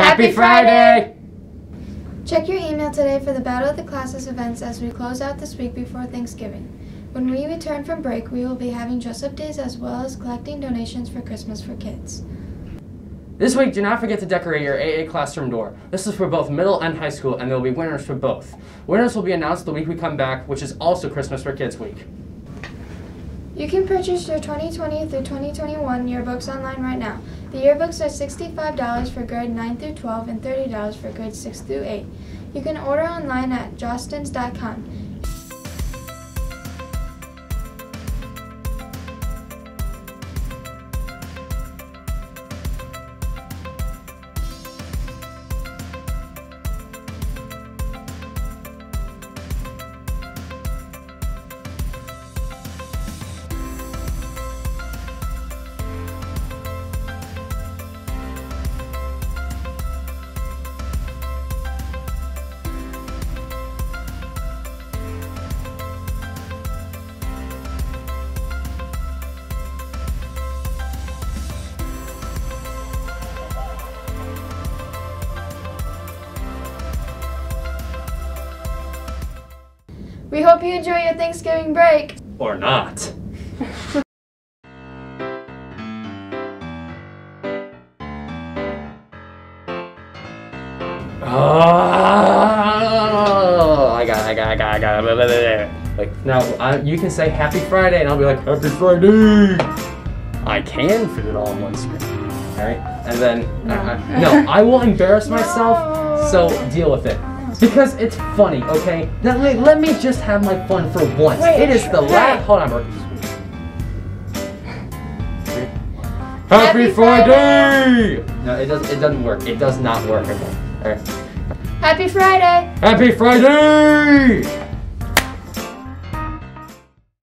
Happy Friday! Check your email today for the Battle of the Classes events as we close out this week before Thanksgiving. When we return from break, we will be having dress up days as well as collecting donations for Christmas for kids. This week, do not forget to decorate your AA classroom door. This is for both middle and high school, and there will be winners for both. Winners will be announced the week we come back, which is also Christmas for Kids Week. You can purchase your 2020 through 2021 yearbooks online right now. The yearbooks are $65 for grade 9 through 12 and $30 for grades 6 through 8. You can order online at jostens.com. We hope you enjoy your Thanksgiving break. Or not. Oh, I got, I got, I got, I got. Blah, blah, blah, blah. Like now, I, you can say Happy Friday, and I'll be like Happy Friday. I can fit it all in one screen. All right, and then No. uh, uh, no, I will embarrass myself. So deal with it. Because it's funny, okay? Now, let, let me just have my fun for once. Wait, it is the last. Hold on, Marcus. Happy Friday! No, it does. It doesn't work. It does not work. Okay. All right. Happy Friday! Happy Friday!